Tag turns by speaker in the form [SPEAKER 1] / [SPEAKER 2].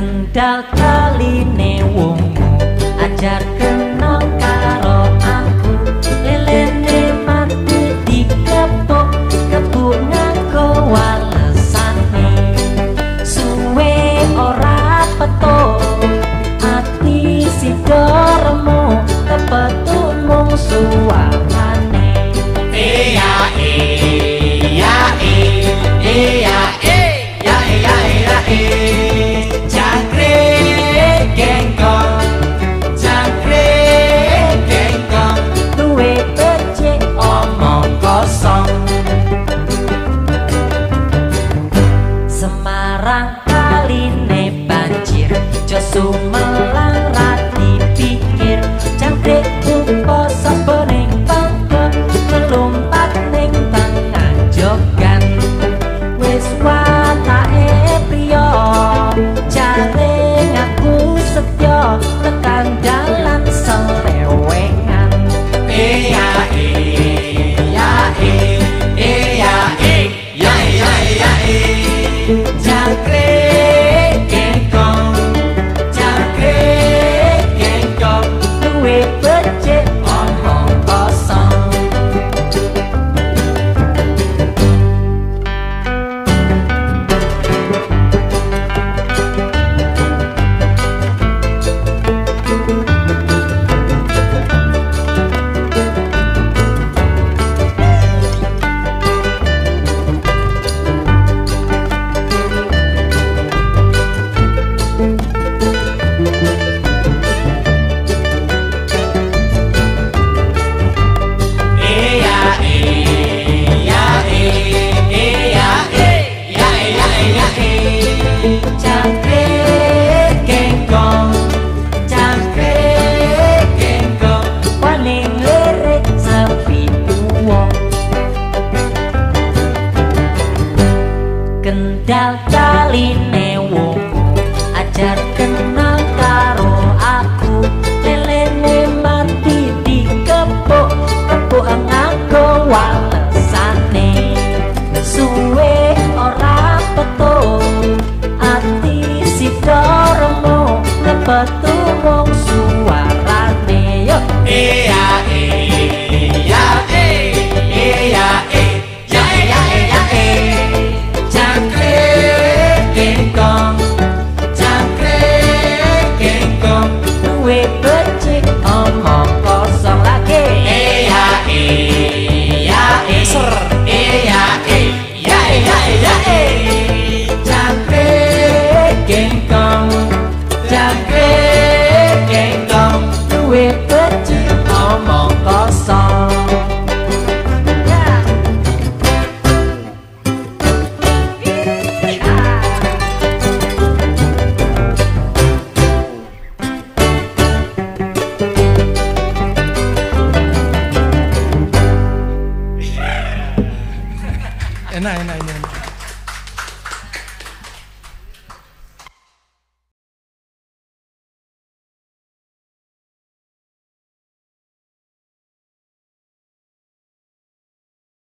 [SPEAKER 1] kendal kali wong ajar kenal karo aku. Lelene mati di kepok kepungan kewalesane suwe ora peto hati si dormo tepetun mung suwakane
[SPEAKER 2] Yeah. marah
[SPEAKER 1] kali ne banjir Josu melang kendal caline wong
[SPEAKER 2] with
[SPEAKER 1] 哎，
[SPEAKER 3] 那、那、那。